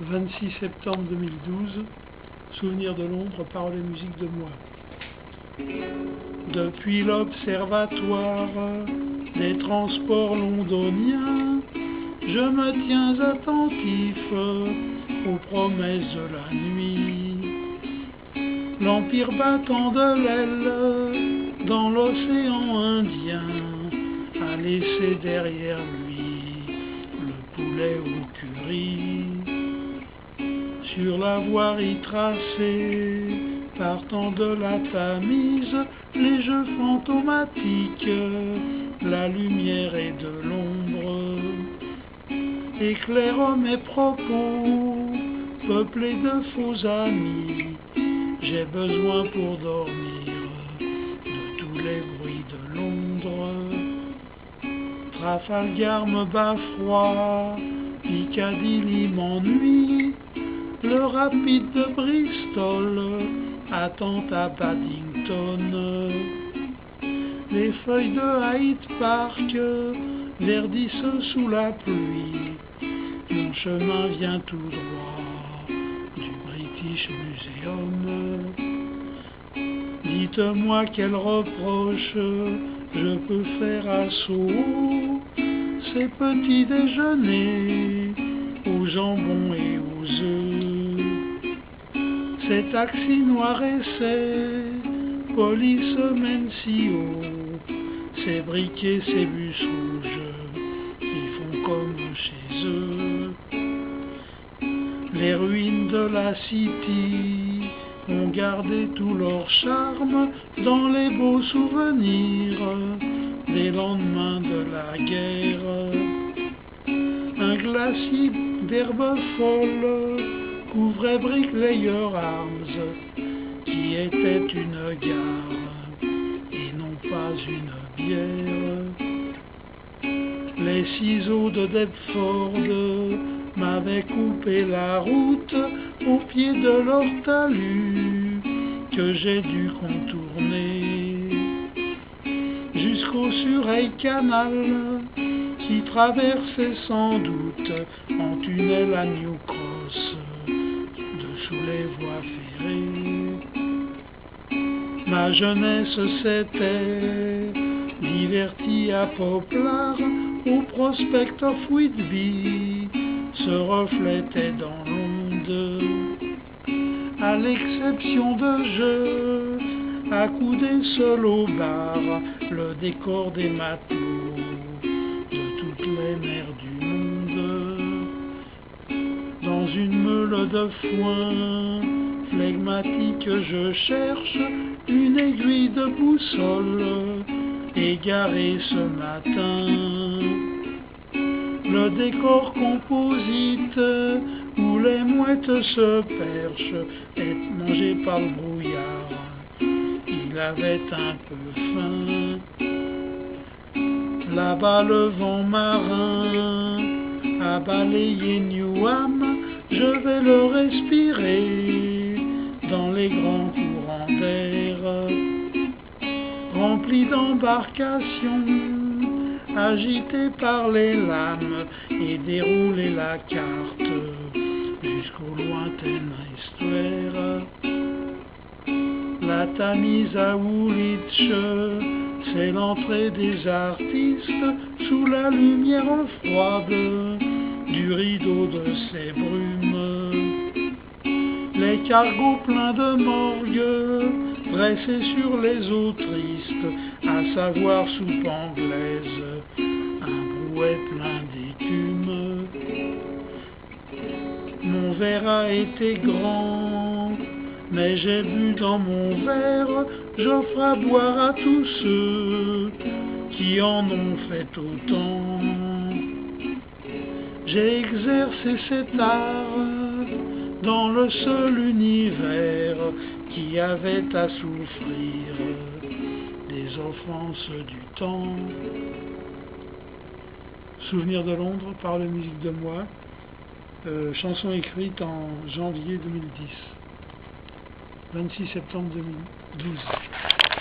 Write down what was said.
26 septembre 2012, Souvenir de Londres, paroles et musique de moi. Depuis l'observatoire des transports londoniens, je me tiens attentif aux promesses de la nuit. L'empire battant de l'aile dans l'océan Indien a laissé derrière lui le poulet au curry. Sur la voirie tracée, partant de la Tamise, les jeux fantomatiques, la lumière et de l'ombre, éclairent mes propos, peuplés de faux amis. J'ai besoin pour dormir de tous les bruits de Londres. Trafalgar me bat froid, Piccadilly m'ennuie. Le rapide de Bristol attend à Paddington. Les feuilles de Hyde Park verdissent sous la pluie. Mon chemin vient tout droit du British Museum. Dites-moi quel reproche je peux faire à Soho ces petits déjeuners au jambon et aux œufs. Ces taxis noirs et ces police haut, ces briquets, ces bus rouges qui font comme chez eux. Les ruines de la city ont gardé tout leur charme dans les beaux souvenirs des lendemains de la guerre. Un glacis d'herbe folle couvrait Bricklayer Arms, qui était une gare et non pas une bière. Les ciseaux de Deptford m'avaient coupé la route au pied de leur talus que j'ai dû contourner jusqu'au Surrey Canal qui traversait sans doute en tunnel à New Cross dessous les voies ferrées. Ma jeunesse s'était divertie à Poplar au prospect of Whitby se reflétait dans l'onde à l'exception de jeux accoudé seul au bar, le décor des matelots de toutes les mers de foin flegmatique, je cherche une aiguille de boussole égarée ce matin. Le décor composite où les mouettes se perchent est mangé par le brouillard il avait un peu faim. Là-bas le vent marin a balayé Newham, je vais le respirer dans les grands courants d'air, remplis d'embarcations, agités par les lames et dérouler la carte jusqu'au lointain estuaire. La Tamise à Woolwich, c'est l'entrée des artistes sous la lumière froide du rideau de ces brumes. Les cargos pleins de morgue, dressés sur les eaux tristes, à savoir soupe anglaise, un brouet plein d'écume. Mon verre a été grand mais j'ai bu dans mon verre, j'offre à boire à tous ceux qui en ont fait autant. J'ai exercé cet art dans le seul univers qui avait à souffrir des offenses du temps. Souvenir de Londres par la musique de moi, euh, chanson écrite en janvier 2010. 26 septembre 2012.